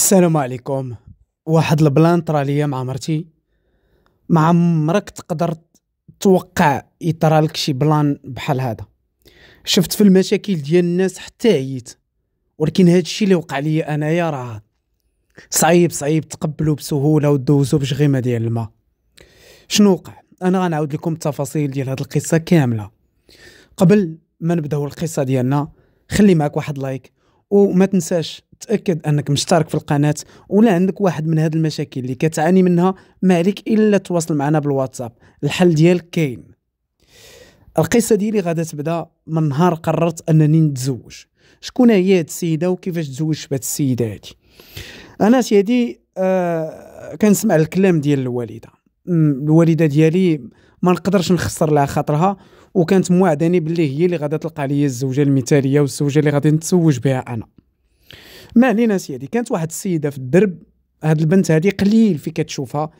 السلام عليكم. واحد ال plan طرا ليا مع مرتي. ما عمرك تقدر توقع يطرى لك شي plan بحال هذا. شفت في المشاكل ديال الناس حتى عييت. ولكن هذا الشيء اللي وقع لي أنايا راه صعيب صعيب. تقبلو بسهولة ودوزو بجغيمة ديال الماء. شنو وقع؟ أنا غنعاود لكم التفاصيل ديال هذه القصة كاملة. قبل ما نبدأو القصة ديالنا خلي معك واحد لايك. وما تنساش تأكد أنك مشترك في القناة ولا عندك واحد من هذه المشاكل اللي كتعاني منها ما عليك إلا تواصل معنا بالواتساب. الحل ديالك كاين. القصة ديالي غادا تبدا من نهار قررت أنني نتزوج. شكون هي هاد السيدة وكيفاش تزوجت بهاد السيدة هادي؟ أنا سيدي آه كنسمع الكلام ديال الوالدة. الوالدة ديالي ما نقدرش نخسر لها خاطرها. وكانت موعداني باللي هي اللي غادا تلقى لي الزوجة المثالية والزوجة اللي غادي نتزوج بها أنا. ما علينا سيدي كانت واحد السيدة في الدرب هاد البنت هادي قليل في كتشوفها.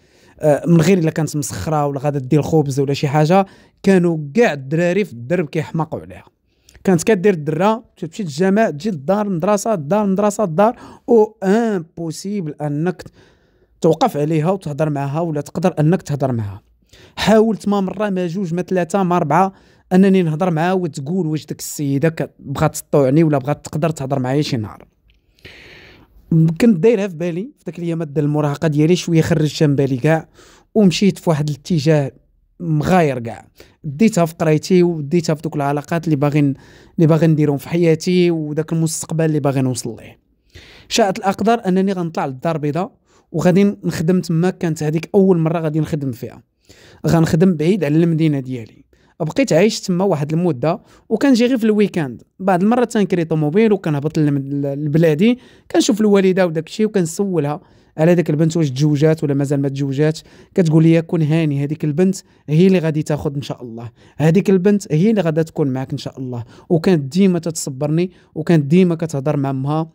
آه، من غير إلا كانت مسخرة ولا غادا دير خبز ولا شي حاجة كانوا كاع الدراري في الدرب كيحماقوا عليها. كانت كدير الدرة تمشي للجامع تجي للدار المدرسة الدار المدرسة الدار أو impossible أنك توقف عليها وتهضر معها ولا تقدر أنك تهضر معها. حاولت ما مرة ما جوج ما ثلاثة ما اربعه أنني نهضر معها وتقول واش ديك السيده بغات تطوعني ولا بغات تقدر تهضر معايا شي نهار. كنت دايرها في بالي في ذاك الايامات ديال المراهقة ديالي شوية خرجتها من بالي كاع ومشيت في واحد الاتجاه مغاير كاع. ديتها في قرايتي وديتها في دوك العلاقات اللي باغي اللي باغي نديرهم في حياتي وداك المستقبل اللي باغي نوصل ليه. شاءت الأقدار أنني غنطلع للدار البيضاء وغادي نخدم تما كانت هذيك أول مرة غادي نخدم فيها. غنخدم بعيد على المدينة ديالي. بقيت عايش تما واحد المدة وكنجي غير في ال week-end. بعض المرات تنكري طوموبيل وكنهبط لبلادي كنشوف الوالدة وداك الشيء وكنسولها على ديك البنت واش تزوجات ولا مازال ما تزوجات كتقول لي كون هاني هذيك البنت هي اللي غادي تاخذ إن شاء الله. هذيك البنت هي اللي غادا تكون معك إن شاء الله. وكانت ديما تتصبرني وكانت ديما كتهضر مع أمها.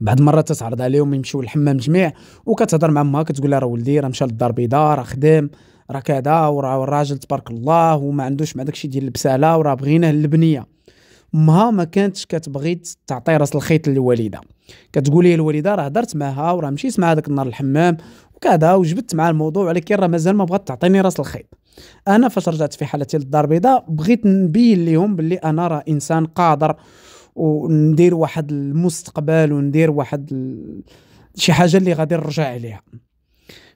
بعض المرات تتعرض عليهم يمشيو للحمام جميع وكتهضر مع أمها كتقول لها راه ولدي راه مشى للدار البيضاء راه خدام. راه كذا وراه الراجل تبارك الله وما عندوش مع داكشي ديال البسالة وراه بغيناه اللبنيه امها ما كانتش كتبغي تعطي راس الخيط للوالدة. كتقول لي الوالدة راه هضرت معها وراه مشيت مع داك النهار الحمام وكذا وجبت مع الموضوع ولكن راه مازال ما بغات تعطيني راس الخيط. أنا فاش رجعت في حالتي للدار البيضاء بغيت نبين لهم باللي أنا راه إنسان قادر وندير واحد المستقبل وندير واحد شي حاجة اللي غادي نرجع عليها.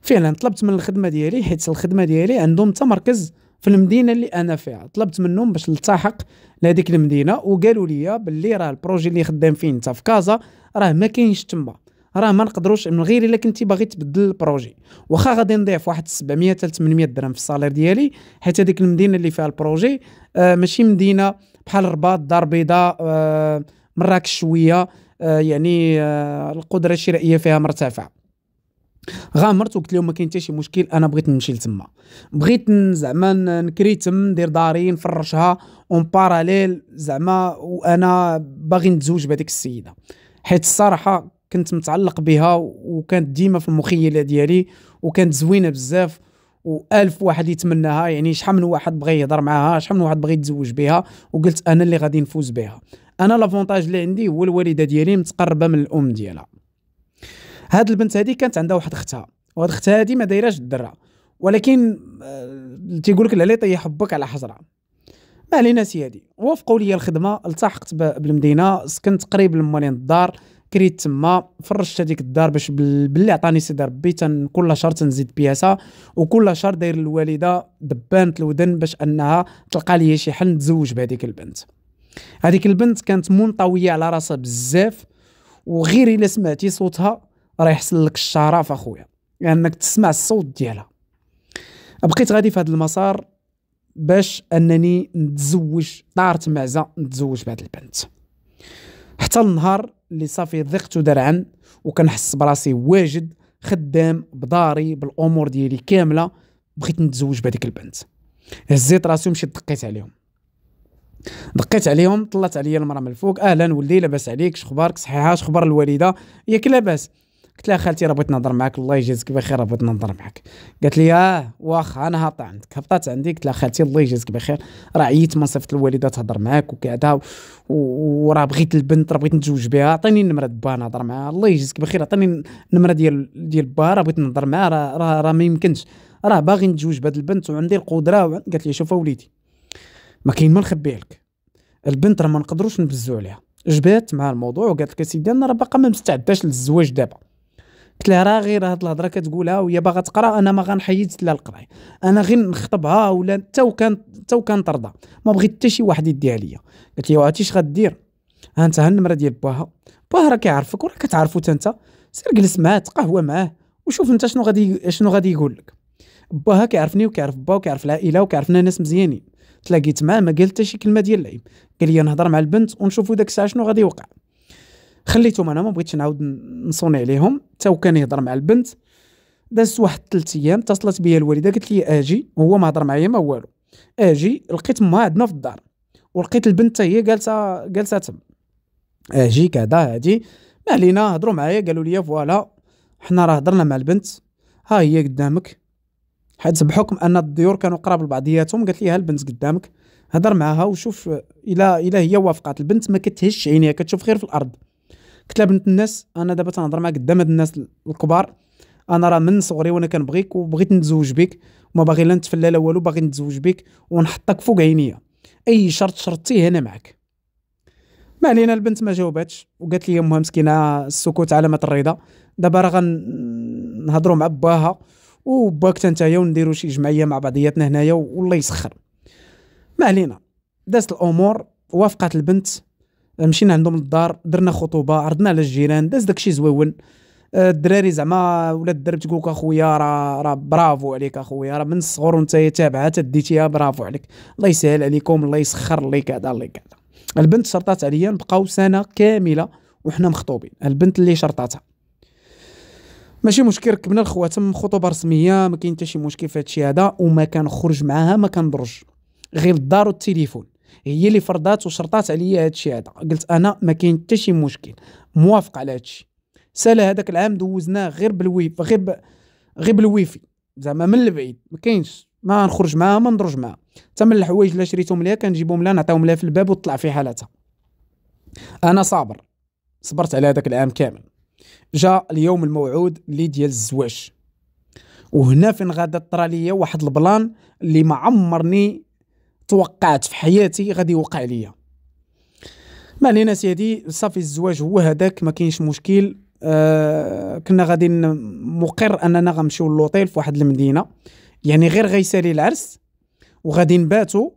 فعلا طلبت من الخدمة ديالي حيت الخدمة ديالي عندهم تمركز في المدينة اللي أنا فيها. طلبت منهم باش نلتحق لهذيك المدينة وقالوا لي باللي راه ال projet اللي خدام فيه انت في كازا راه ما كاينش تما. راه ما نقدروش من غير إلا كنتي باغي تبدل ال projet. واخا غادي نضيف واحد 700 حتى 800 درهم في ال salaire ديالي حيت هذيك المدينة اللي فيها ال projet آه ماشي مدينة بحال الرباط دار بيضاء آه مراكش شوية آه يعني آه القدرة الشرائية فيها مرتفعة. غامرت وقلت لهم ما كاين حتى شي مشكل أنا بغيت نمشي لتما. بغيت زعما نكري تم ندير داري نفرشها en parallèle زعما وأنا باغي نتزوج بهذيك السيدة. حيت الصراحة كنت متعلق بها وكانت ديما في المخيلة ديالي وكانت زوينة بزاف وألف واحد يتمناها يعني شحال من واحد بغى يهضر معاها شحال من واحد بغى يتزوج بها وقلت أنا اللي غادي نفوز بها. أنا l'avantage اللي عندي هو الوالدة ديالي متقربة من الأم ديالها. هاد البنت هادي كانت عندها واحد اختها وهاد اختها هادي ما دايراش الدرا ولكن آه تيقول لك العلي طيح حبك على حجرة. ما علينا سيادي وافقوا لي الخدمة التحقت بالمدينة سكنت قريب لموالين الدار كريت تما فرشت هذيك الدار باش باللي عطاني سيدي ربي تن كل شهر تنزيد بياسة وكل شهر داير الوالده دبانه الودن باش أنها تلقى لي شي حل نتزوج بهذيك البنت. هذيك البنت كانت منطوية على راسها بزاف وغير إلا سمعتي صوتها راه يحصل لك الشرف أخويا. لانك يعني تسمع الصوت ديالها. بقيت غادي في هذا المسار باش أنني نتزوج طارت معزة نتزوج بهذه البنت. حتى النهار اللي صافي ضقت درعا وكنحس براسي واجد خدام بداري بالأمور ديالي كاملة بغيت نتزوج بهذيك البنت. هزيت راسي ومشيت دقيت عليهم. دقيت عليهم طلعت عليا المرأة من الفوق أهلا ولدي لاباس عليك شخبارك صحيحة شخبار الوالدة؟ ياك لاباس. قلت لها خالتي راه بغيت نهضر معاك الله يجازيك بخير راه بغيت نهضر معاك. قالت لي آه واخا أنا هابطه عندك هبطات عندي. قلت لها خالتي الله يجازيك بخير. راه عييت من صيفط الوالدة تهضر معاك وكذا وراه بغيت البنت راه بغيت نتزوج بها. عطيني النمرة با نهضر معاها الله يجازيك بخير. عطيني النمرة ديال ديال با راه بغيت نهضر معاها راه راه, ما يمكنش. راه باغي نتزوج بهاد البنت وعندي القدرة قالت لي شوف وليدي ما كاين ما نخبيه لك. البنت راه ما نقدروش نبزو عليها. جبات مع الموضوع وقالت لك سيدي أنا راه باقا ما مستعداش للزواج دابا. قلت لها راه غير هاد الهضرة كتقولها وهي باغا تقرا أنا ما غنحيدش لها القرايه أنا غير نخطبها ولا حتى وكان حتى وكان ترضى ما بغيت حتى شي واحد يديها ليا. قالت لي وعرفتي اش غدير ها انت ها النمرة ديال باها باها راه كيعرفك وراه كتعرفو حتى انت سير جلس معاه تقهوى معاه وشوف انت شنو غادي شنو غادي يقول لك. باها كيعرفني وكيعرف با وكيعرف العائلة وكيعرفنا ناس مزيانين. تلاقيت معاه ما قال حتى شي كلمة ديال العيب. قال لي نهضر مع البنت ونشوفوا داك الساعة شنو غادي يوقع. خليتهم أنا ما بغيتش نعاود نصوني عليهم. حتى وكان يهضر مع البنت دازت واحد ثلاث أيام اتصلت بيا الوالدة قالت لي آجي هو ما هضر معايا ما والو. آجي لقيت ما عندنا في الدار ولقيت البنت هي جالسة جالسة تم. آجي كذا هادي ما علينا هضروا معايا قالوا لي فوالا حنا راه هضرنا مع البنت ها هي قدامك. حيت بحكم أن الضيور كانوا قراب لبعضياتهم قالت لي ها البنت قدامك هضر معاها وشوف إلى إلى هي وافقات البنت ما كتهش عينيها كتشوف غير في الأرض. قلت لها بنت الناس أنا دابا تنهضر معاك قدام هاد الناس الكبار. أنا راه من صغري وأنا كنبغيك وبغيت نتزوج بك. وما باغي لا نتفلى لا والو باغي نتزوج بك ونحطك فوق عينيا. أي شرط شرطيه أنا معك ما علينا البنت ما جاوباتش وقالت لي أمها مسكينة السكوت علامه الرضا دابا راه غنهضروا مع باها وباك نتايا ونديروا شي جمعيه مع بعضياتنا هنايا والله يسخر. ما علينا. دازت الأمور وافقت البنت مشينا عندهم للدار درنا خطوبة عرضنا على الجيران داز داكشي زويون. آه، الدراري زعما ولا الدرب تقول أخويا راه راه برافو عليك أخويا راه من الصغر وأنت تابعة تديتيها برافو عليك. الله يسهل عليكم الله يسخر الله كذا الله كذا البنت شرطات عليا نبقاو سنة كاملة وحنا مخطوبين. البنت اللي شرطاتها. ماشي مشكل ركبنا الخواتم خطوبة رسمية ما كاين حتى شي مشكل في هادشي هذا وما كنخرج معاها ما كنضرج غير الدار والتليفون. هي اللي فرضات وشرطات عليا هادشي هذا. قلت أنا ما كاين حتى شي مشكل. موافق على هادشي. سالا هذاك العام دوزناه غير بالويف غير ب... غير بالويفي. زعما من البعيد. ما كاينش. ما نخرج معاها ما ندرج معاها. حتى من الحوايج اللي شريتهم ليها كنجيبهم لها نعطيهم لها في الباب وتطلع في حالتها أنا صابر. صبرت على هذاك العام كامل. جاء اليوم الموعود اللي ديال الزواج. وهنا فين غادا طرا ليا واحد ال plan اللي ما عمرني توقعت في حياتي غادي يوقع ليا. ما علينا سيدي صافي الزواج هو هذاك ما كاينش مشكل. آه كنا غادي مقر أننا غنمشيو للوطيل في واحد المدينة. يعني غير غيسالي العرس وغادي نباتو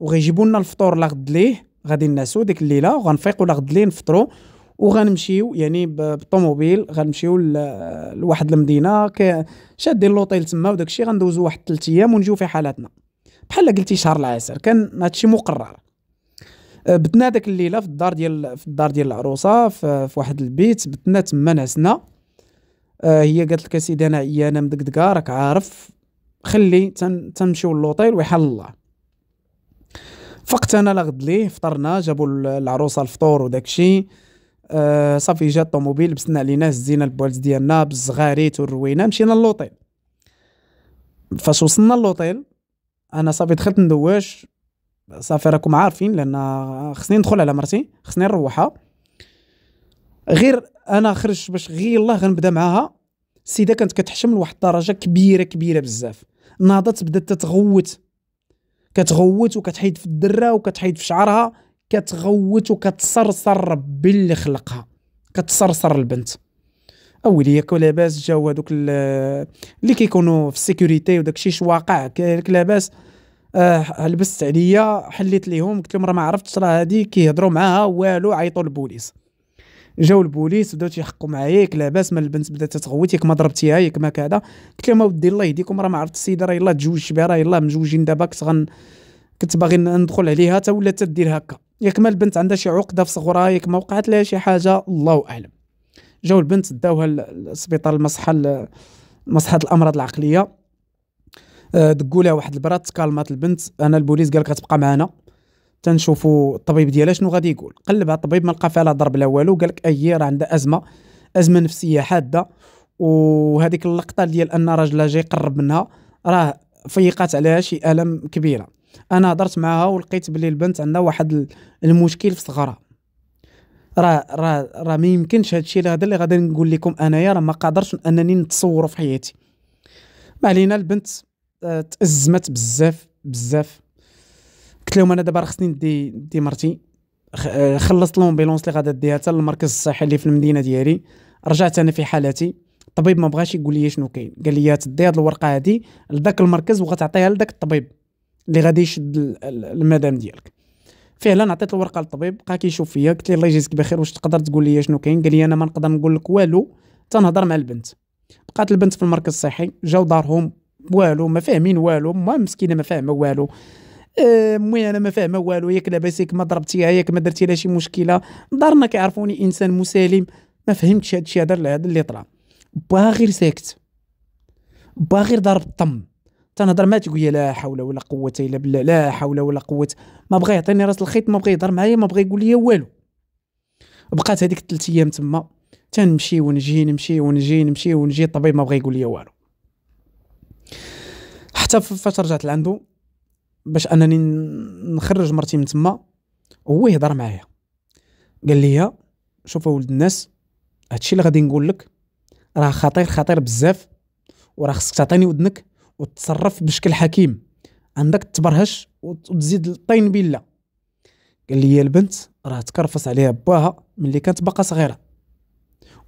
وغيجيبوا لنا الفطور لغد ليه غادي نعسو ديك الليلة وغنفيقوا لغد ليه نفطروا وغنمشيو يعني بالطوموبيل غنمشيو لواحد المدينة. شادين لوطيل تما وداك الشيء غندوزو واحد ثلاث أيام ونجيو في حالاتنا. بحال قلتي شهر العسل كان هادشي مقرر. أه، بتنا داك الليلة في الدار ديال في الدار ديال العروسة في, واحد البيت بتنا تما نعسنا أه هي قالت لك أسيدي أنا عيانه مدقدقة راك عارف. خلي تنمشيو للوطيل ويحل الله. فقت أنا لغد ليه فطرنا جابوا العروسة الفطور وداك الشيء آه صافي جا الطوموبيل لبسنا علينا هزينا البوالز ديالنا بالزغاريت والروينة مشينا للوطيل. فاش وصلنا للوطيل أنا صافي دخلت ندواش صافي راكم عارفين لأن خصني ندخل على مرتي خصني نروحها. غير أنا خرج باش غير الله غنبدا معاها. السيده كانت كتحشم لواحد الدرجة كبيرة كبيرة بزاف. ناضت بدات تتغوت. كتغوت وكتحيد في الدرة وكتحيد في شعرها كتغوت وكتصرصر ربي اللي خلقها. كتصرصر البنت. اولي ياك لاباس جاو هذوك اللي كيكونوا في السيكوريتي وداك الشيء واقع كيك لاباس. آه لبست عليا حليت ليهم قلت لهم راه ما عرفتش راه هادي كيهضروا معاها والو عيطوا للبوليس. جاو البوليس بداو تيحقوا معايا ياك لاباس ما البنت بدات تغوت ياك ما ضربتيها ياك ما كذا. قلت لهم اودي الله يهديكم راه ما عرفت السيدة راه يلاه تزوجت بها راه يلاه مزوجين دابا كنت غن كنت باغي ندخل عليها حتى ولا تدير هكا. ياك ما البنت عندها شي عقدة في صغرها ياك ما وقعت لها شي حاجة الله أعلم. جاو البنت داوها للسبيطار المصحة مصحة الأمراض العقلية. آه، دقوا لها واحد البراد تكالمات البنت. أنا البوليس قال لك غتبقى معنا تنشوفوا الطبيب ديالها شنو غادي يقول. قلبها الطبيب ما لقى فيها لا ضرب لا والو. قال لك أي راه عندها أزمة أزمة نفسية حادة. وهذيك اللقطة ديال أن راجلها جاي يقرب منها راه فيقات عليها شي الم كبيرة. أنا هضرت معاها ولقيت بلي البنت عندها واحد المشكل في صغرها. راه راه راه ما يمكنش هادشي هذا اللي غادي نقول لكم أنايا راه ما قادرش أنني نتصوره في حياتي. ما علينا البنت آه، تأزمت بزاف بزاف. قلت لهم أنا دابا راه خصني ندي ندي مرتي. آه، خلصت لومبيلونس اللي غادا ديها حتى للمركز الصحي اللي في المدينة ديالي. رجعت أنا في حالتي الطبيب ما بغاش يقول لي شنو كاين. قال لي تدي هاد الورقة هادي لذاك المركز وغتعطيها لذاك الطبيب اللي غادي يشد المدام ديالك. فعلا عطيت الورقة للطبيب بقى كيشوف فيا قلت له الله يجازيك بخير واش تقدر تقول لي شنو كاين؟ قال لي أنا ما نقدر نقول لك والو. تنهضر مع البنت. بقات البنت في المركز الصحي جاو دارهم والو ما فاهمين والو ما مسكينة ما فاهمة والو. المهم أنا ما فاهمة والو ياك لاباسك ما ضربتيها ياك ما درتي لها شي مشكلة. دارنا كيعرفوني إنسان مسالم ما فهمتش هادشي هذا هذا اللي طرا باغي ساكت باغي ضارب الطم. تنهضر معاه تقول لا حول ولا قوة إلا بالله لا حول ولا قوة. ما بغى يعطيني راس الخيط ما بغى يهضر معايا ما بغى يقول لي والو. بقات هذيك الثلاث أيام تما تنمشي ونجي نمشي ونجي نمشي ونجي الطبيب ما بغى يقول لي والو. حتى فاش رجعت لعندو باش أنني نخرج مرتي من تما هو يهضر معايا. قال لي شوف ولد الناس هادشي اللي غادي نقول لك راه خطير خطير بزاف وراه خصك تعطيني ودنك. وتصرف بشكل حكيم. عندك تبرهش وتزيد الطين بالله قال لي البنت راه تكرفص عليها باها ملي كانت باقا صغيرة.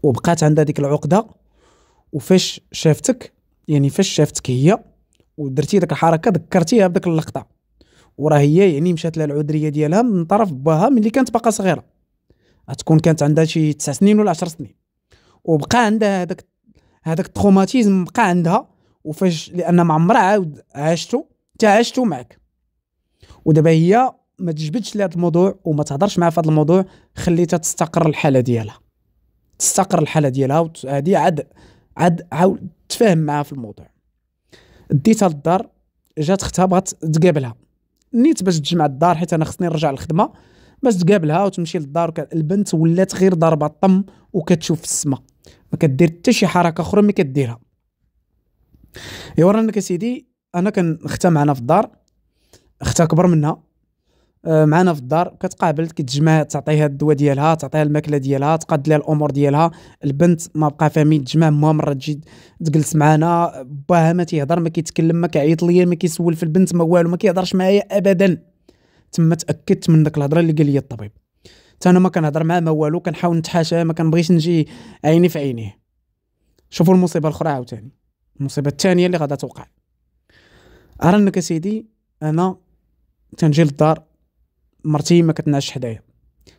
وبقات عندها ديك العقدة وفاش شافتك يعني فاش شافتك هي ودرتي داك الحركة ذكرتيها بداك اللقطة. وراه هي يعني مشات لها العذرية ديالها من طرف باها ملي كانت باقا صغيرة. غتكون كانت عندها شي 9 سنين ولا 10 سنين. وبقى عندها هذاك هذاك التروماتيزم بقى عندها. وفاش لأن ما عمرها عاود عاشتو تعاشتو معك ودابا هي ما تجبدش لهذا الموضوع وما تهضرش معها في هذا الموضوع خليتها تستقر الحالة ديالها. تستقر الحالة ديالها وهذه عاد عاد عاود تفاهم معها في الموضوع. ديتها للدار جات اختها بغات تقابلها. نيت باش تجمع الدار حيت أنا خصني نرجع للخدمة. باش تقابلها وتمشي للدار البنت ولات غير ضاربه الطم وكتشوف في السماء ما كدير حتى شي حركة أخرى ما كديرها. ايوا رانا كسيدي أنا كان معنا في الدار. اختها كبر منها آه، معنا في الدار. كتقابل كتجمع تعطيها الدواء ديالها تعطيها الماكلة ديالها تقاد لها الأمور ديالها. البنت ما بقى فاهمين تجمع ما مره تجي تجلس معنا. باها ما تيهضر ما كيتكلم ما كيعيط ليا ما كيسول في البنت ما والو ما كيهضرش معايا ابدا. تما تاكدت من داك الهضرة اللي قال لي الطبيب. حتى أنا ما كنهضر معاه ما والو كنحاول نتحاشاه ما كنبغيش نجي عيني في عينيه. شوفوا المصيبة الأخرى عاوتاني. المصيبة الثانية اللي غادا توقع. ارنك سيدي أنا تنجي للدار مرتي ما كتنعش حدايا.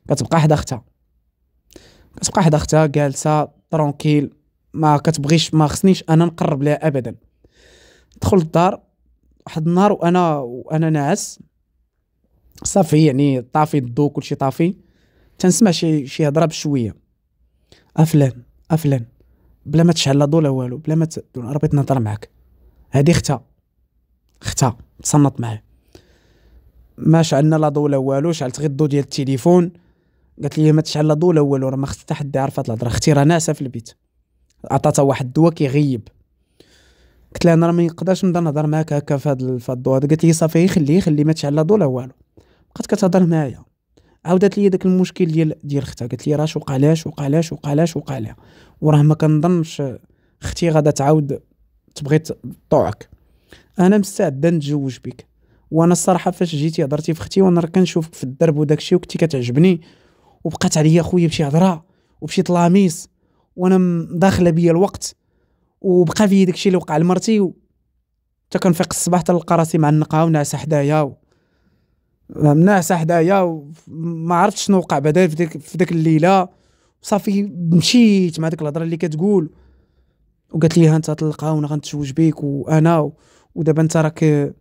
كتبقى حدا أختها. كتبقى حدا أختها جالسة ترونكيل ما كتبغيش ما خصنيش أنا نقرب لها ابدا. دخل الدار واحد النهار وأنا وأنا ناعس. صافي يعني طافي الضو كلشي طافي. تنسمع شي شي هضرة بشوية. افلان افلان بلا ما تشعل لا ضو لا والو بلا ما ت... ربيت نهضر معاك. هادي اختها اختها تصنت معاه ما شعلنا لا ضو لا والو شعلت غير الضو ديال التليفون. قالت لي ما تشعل لا ضو لا والو راه ما خص حتى حد يعرف هاد الهضرة. أختي راه ناعسة في البيت. عطاتها واحد الدواء كيغيب. قلت لها أنا راه ما نقدرش نبدا نهضر معاك هكا في هاد الضو هذا. قالت لي صافي خليه خليه ما تشعل لا ضو لا والو. بقات كتهضر معايا. عاودت لي داك المشكل ديال ديال اختها. قالت لي راه وقع لها وقع لها وقع لها وقع لها. وراه ما كنظنش أختي غادا تعاود تبغي تطوعك أنا مستعدة نتزوج بك. وأنا الصراحة فاش جيتي هضرتي في أختي وأنا راه كنشوفك في الدرب وداك الشيء وكنتي كتعجبني. وبقات عليا خويا بشي هضرة وبشي طلاميس وأنا داخلة بيا الوقت. وبقى فيا داك الشيء اللي وقع لمرتي. حتى كنفيق الصباح تلقى راسي مع النقا وناعسه حدايا و... ناعسه حدايا ما عرفتش شنو وقع بعدا في ديك في ديك الليلة. صافي مشيت مع ديك الهضرة اللي كتقول. وقالت لي ها انت تلقاونا غنتزوج بيك وأنا ودابا انت راك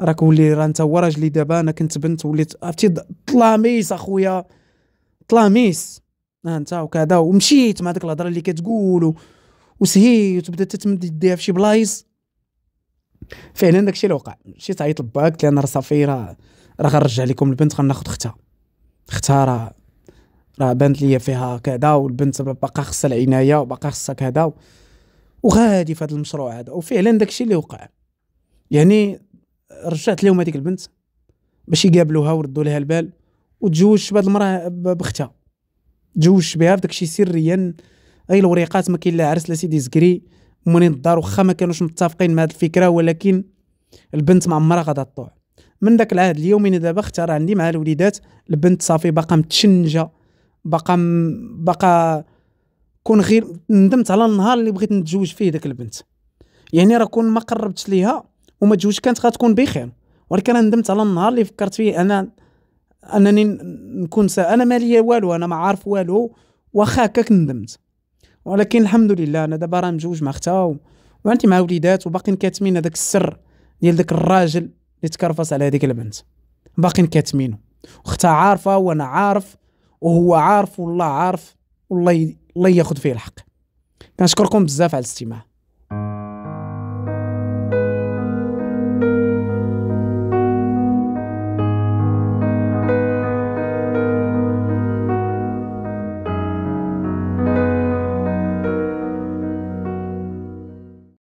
راك ولي راه انت هو راجلي دابا أنا كنت بنت وليت عرفتي؟ طلاميس اخويا. طلاميس. ها انت وكذا ومشيت مع ديك الهضرة اللي كتقول وسهيت وبدات تتمد يديها في شي بلايص. فعلا داكشي اللي وقع. مشيت عيط لباك قلت أنا راه صافي راه راه غنرجع لكم. البنت غناخذ اختها اختها راه راه بانت ليا فيها كذا والبنت باقا خصها العناية وباقا خصها كذا وغادي في هذا المشروع هذا. وفعلا داكشي اللي وقع. يعني رجعت لهم هذيك البنت باش يقابلوها وردوا لها البال وتزوجت بهذه المرأة بختها. تزوجت بها بداكشي سريا. غير الوريقات ما كاين لا عرس لا سيدي زكري. منين الدار؟ واخا ما كانوش متفقين مع هذه الفكرة ولكن البنت ما عمرها غادا تطوع. من ذاك العهد اليومين دابا اختار عندي مع الوليدات البنت صافي باقا متشنجة باقا باقا كون غير ندمت على النهار اللي بغيت نتزوج فيه داك البنت. يعني راه كون ما قربتش ليها وما تزوج كانت غتكون بخير. ولكن أنا ندمت على النهار اللي فكرت فيه أنا أنني نكون سا أنا مالي والو أنا ما عارف والو واخا هكاك ندمت. ولكن الحمد لله أنا دابا راه مجوج مع اختها وعندي مع وليدات وباقيين كاتمين هذاك السر ديال داك الراجل. اللي تكرفص على هذيك البنت. باقيين كاتمينه واختها عارفة وأنا عارف وهو عارف والله عارف والله الله ياخذ فيه الحق. كنشكركم بزاف على الاستماع.